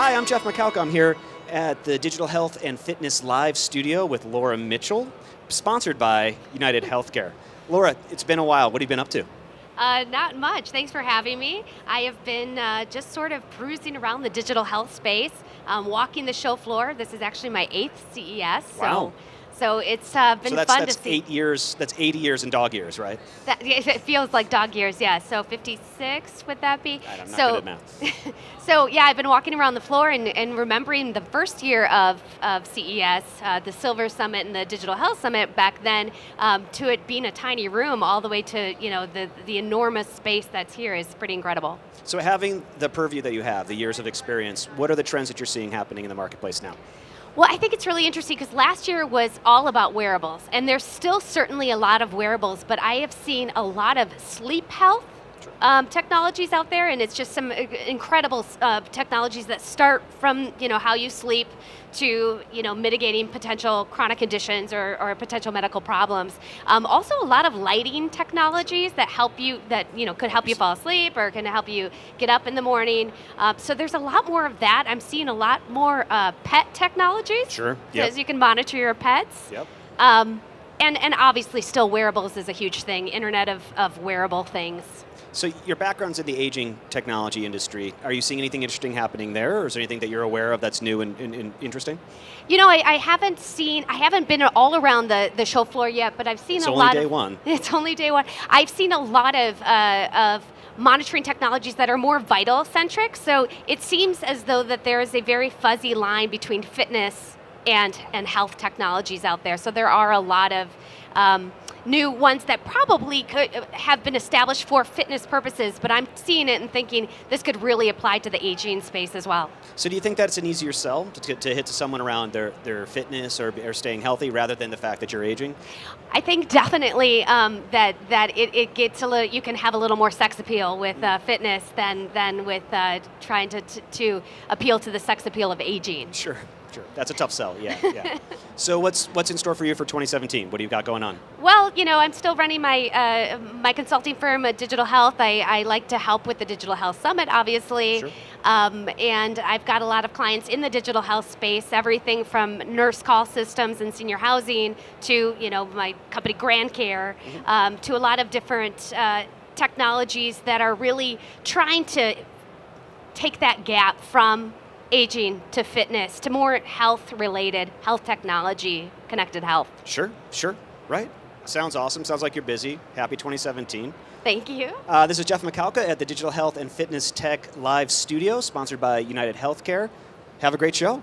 Hi, I'm Jeff McCalca. I'm here at the Digital Health and Fitness Live studio with Laura Mitchell, sponsored by United Healthcare. Laura, it's been a while. What have you been up to? Uh, not much. Thanks for having me. I have been uh, just sort of cruising around the digital health space, um, walking the show floor. This is actually my eighth CES. Wow. So so it's uh, been so that's, fun that's to see. eight years. That's 80 years in dog years, right? That, it feels like dog years, yeah. So 56 would that be? I'm not so, good at math. so yeah, I've been walking around the floor and, and remembering the first year of, of CES, uh, the Silver Summit and the Digital Health Summit back then, um, to it being a tiny room all the way to you know the the enormous space that's here is pretty incredible. So having the purview that you have, the years of experience, what are the trends that you're seeing happening in the marketplace now? Well, I think it's really interesting because last year was all about wearables, and there's still certainly a lot of wearables, but I have seen a lot of sleep health um, technologies out there, and it's just some uh, incredible uh, technologies that start from you know how you sleep to you know mitigating potential chronic conditions or, or potential medical problems. Um, also, a lot of lighting technologies that help you that you know could help you fall asleep or can help you get up in the morning. Uh, so there's a lot more of that. I'm seeing a lot more uh, pet technologies. Sure. Yep. So you can monitor your pets. Yep. Um, and, and obviously still wearables is a huge thing, internet of, of wearable things. So your background's in the aging technology industry. Are you seeing anything interesting happening there, or is there anything that you're aware of that's new and, and, and interesting? You know, I, I, haven't seen, I haven't been all around the, the show floor yet, but I've seen it's a lot. It's only day of, one. It's only day one. I've seen a lot of uh, of monitoring technologies that are more vital centric. So it seems as though that there is a very fuzzy line between fitness and and health technologies out there. So there are a lot of um, new ones that probably could have been established for fitness purposes, but I'm seeing it and thinking this could really apply to the aging space as well. So do you think that's an easier sell to, to hit to someone around their, their fitness or, or staying healthy rather than the fact that you're aging? I think definitely um, that that it, it, gets a little, you can have a little more sex appeal with uh, fitness than than with uh, trying to, to, to appeal to the sex appeal of aging. Sure. Sure, that's a tough sell. Yeah, yeah. so what's what's in store for you for 2017? What do you got going on? Well, you know, I'm still running my uh, my consulting firm, at Digital Health. I, I like to help with the Digital Health Summit, obviously, sure. um, and I've got a lot of clients in the digital health space. Everything from nurse call systems and senior housing to you know my company Grand Care, mm-hmm. um, to a lot of different uh, technologies that are really trying to take that gap from aging to fitness to more health related, health technology, connected health. Sure, sure, right. Sounds awesome. Sounds like you're busy. Happy 2017. Thank you. Uh, this is Jeff McCalca at the Digital Health and Fitness Tech Live Studio, sponsored by United Healthcare. Have a great show.